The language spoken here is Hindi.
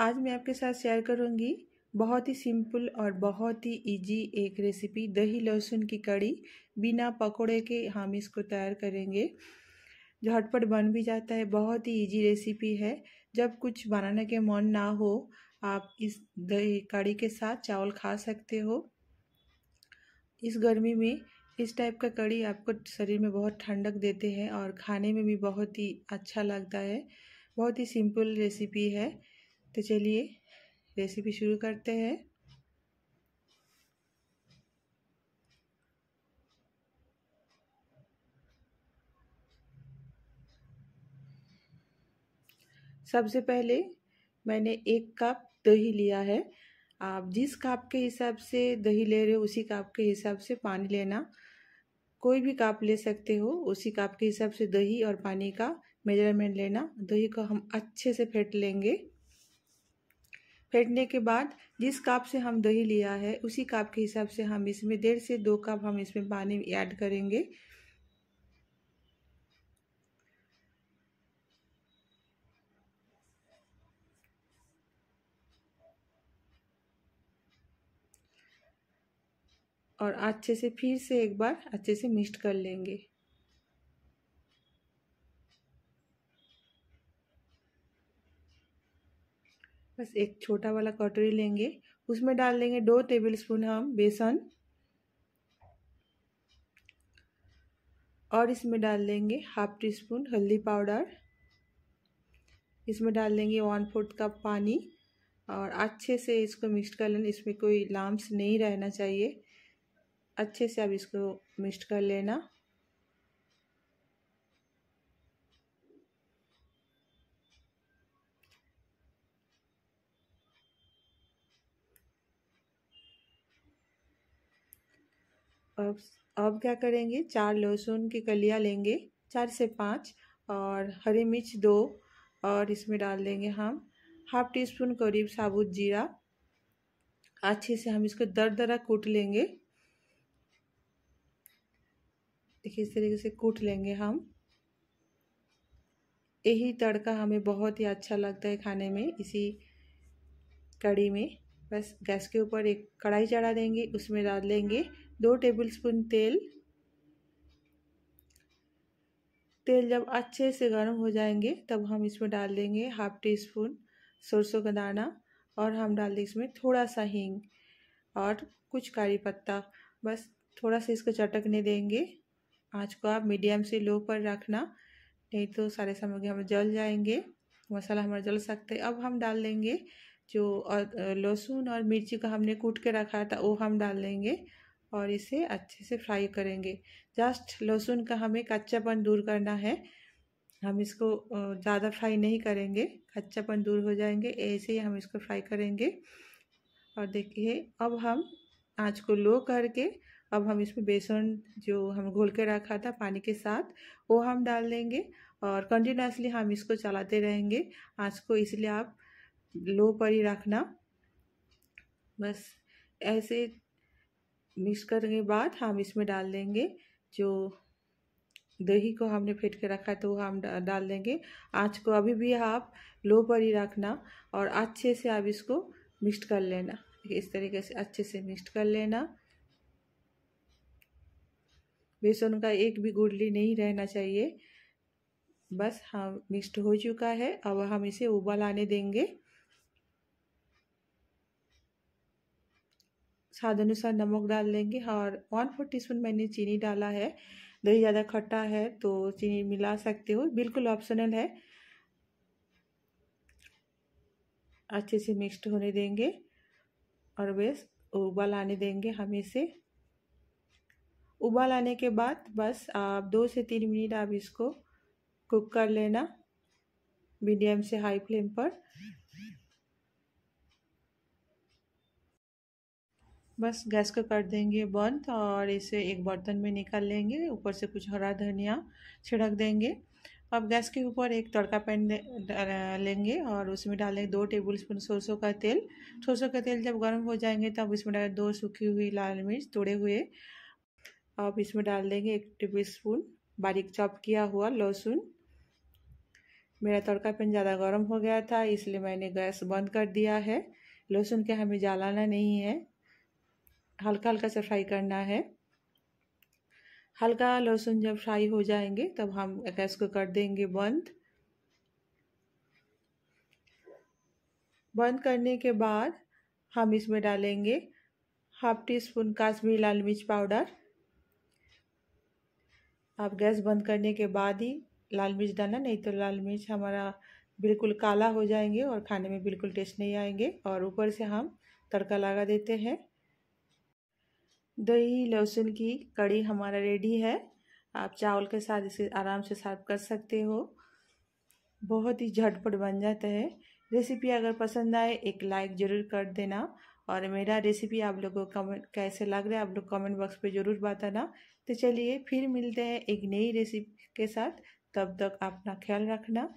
आज मैं आपके साथ शेयर करूँगी बहुत ही सिंपल और बहुत ही इजी एक रेसिपी दही लहसुन की कड़ी बिना पकोड़े के हम इसको तैयार करेंगे। झटपट बन भी जाता है, बहुत ही इजी रेसिपी है। जब कुछ बनाने के मन ना हो, आप इस दही कड़ी के साथ चावल खा सकते हो। इस गर्मी में इस टाइप का कड़ी आपको शरीर में बहुत ठंडक देते हैं और खाने में भी बहुत ही अच्छा लगता है। बहुत ही सिंपल रेसिपी है। तो चलिए रेसिपी शुरू करते हैं। सबसे पहले मैंने एक कप दही लिया है। आप जिस कप के हिसाब से दही ले रहे हो, उसी कप के हिसाब से पानी लेना। कोई भी कप ले सकते हो, उसी कप के हिसाब से दही और पानी का मेज़रमेंट लेना। दही को हम अच्छे से फेंट लेंगे। फेंटने के बाद जिस काप से हम दही लिया है, उसी काप के हिसाब से हम इसमें डेढ़ से दो कप हम इसमें पानी ऐड करेंगे। और अच्छे से फिर से एक बार अच्छे से मिक्स कर लेंगे। बस एक छोटा वाला कटोरी लेंगे। उसमें डाल देंगे दो टेबल स्पून हम बेसन। और इसमें डाल देंगे हाफ़ टी स्पून हल्दी पाउडर। इसमें डाल देंगे वन फोर्थ कप पानी। और अच्छे से इसको मिक्स कर लेना, इसमें कोई लाम्स नहीं रहना चाहिए। अच्छे से अब इसको मिक्स कर लेना। अब अब क्या करेंगे? चार लहसुन की कलियाँ लेंगे, चार से पाँच, और हरी मिर्च दो, और इसमें डाल देंगे हम हाफ़ टी स्पून करीब साबुत जीरा। अच्छे से हम इसको दर दरा कूट लेंगे। देखिए, इस तरीके से कूट लेंगे हम। यही तड़का हमें बहुत ही अच्छा लगता है खाने में, इसी कड़ी में। बस गैस के ऊपर एक कढ़ाई चढ़ा देंगे, उसमें डाल लेंगे दो टेबलस्पून तेल। तेल जब अच्छे से गर्म हो जाएँगे, तब हम इसमें डाल देंगे हाफ़ टी स्पून सरसों का दाना और हम डाल देंगे इसमें थोड़ा सा हींग और कुछ कारी पत्ता। बस थोड़ा सा इसको चटकने देंगे। आँच को आप मीडियम से लो पर रखना, नहीं तो सारे सामग्री हमें जल जाएँगे। मसाला हमारा जल सकते हैं। अब हम डाल देंगे जो लहसुन और मिर्ची का हमने कूट के रखा था, वो हम डाल देंगे। और इसे अच्छे से फ्राई करेंगे। जस्ट लहसुन का हमें कच्चापन दूर करना है। हम इसको ज़्यादा फ्राई नहीं करेंगे। कच्चापन दूर हो जाएँगे। ऐसे ही हम इसको फ्राई करेंगे। और देखिए, अब हम आँच को लो करके, अब हम इसमें बेसन जो हम घोल के रखा था पानी के साथ, वो हम डाल देंगे। और कंटिन्यूसली हम इसको चलाते रहेंगे। आँच को इसलिए आप लो पर ही रखना। बस ऐसे मिक्स करने के बाद हम इसमें डाल देंगे जो दही को हमने फेंट के रखा है तो वो हम डाल देंगे। आँच को अभी भी आप लो पर ही रखना और अच्छे से आप इसको मिक्स कर लेना। इस तरीके से अच्छे से मिक्स कर लेना। बेसन का एक भी गुडली नहीं रहना चाहिए। बस हम मिक्स्ड हो चुका है। अब हम इसे उबाल आने देंगे। स्वाद अनुसार नमक डाल देंगे और वन फोर टी मैंने चीनी डाला है। दही ज़्यादा खट्टा है तो चीनी मिला सकते हो। बिल्कुल ऑप्शनल है। अच्छे से मिक्स्ड होने देंगे। और बेस उबाल आने देंगे हम इसे। उबाल आने के बाद बस आप दो से तीन मिनट आप इसको कुक कर लेना। मीडियम से हाई फ्लेम पर। बस गैस को कर देंगे बंद और इसे एक बर्तन में निकाल लेंगे। ऊपर से कुछ हरा धनिया छिड़क देंगे। अब गैस के ऊपर एक तड़का पैन लेंगे और उसमें डालेंगे दो टेबल स्पून सरसों का तेल। सरसों का तेल जब गर्म हो जाएँगे तब इसमें डालें दो सूखी हुई लाल मिर्च तोड़े हुए। अब इसमें डाल देंगे एक टेबल स्पून बारीक चॉप किया हुआ लहसुन। मेरा तड़का पैन ज़्यादा गर्म हो गया था, इसलिए मैंने गैस बंद कर दिया है। लहसुन के हमें जलाना नहीं है। हल्का हल्का सा फ्राई करना है। हल्का लहसुन जब फ्राई हो जाएँगे, तब हम गैस को कर देंगे बंद। बंद करने के बाद हम इसमें डालेंगे हाफ़ टी स्पून काश्मीरी लाल मिर्च पाउडर। आप गैस बंद करने के बाद ही लाल मिर्च डालना, नहीं तो लाल मिर्च हमारा बिल्कुल काला हो जाएँगे और खाने में बिल्कुल टेस्ट नहीं आएँगे। और ऊपर से हम तड़का लगा देते हैं। दही, लहसुन की कड़ी हमारा रेडी है। आप चावल के साथ इसे आराम से सर्व कर सकते हो। बहुत ही झटपट बन जाता है। रेसिपी अगर पसंद आए, एक लाइक ज़रूर कर देना। और मेरा रेसिपी आप लोगों को कमेंट कैसे लग रहा है, आप लोग कमेंट बॉक्स पे ज़रूर बताना। तो चलिए फिर मिलते हैं एक नई रेसिपी के साथ। तब तक अपना ख्याल रखना।